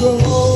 grow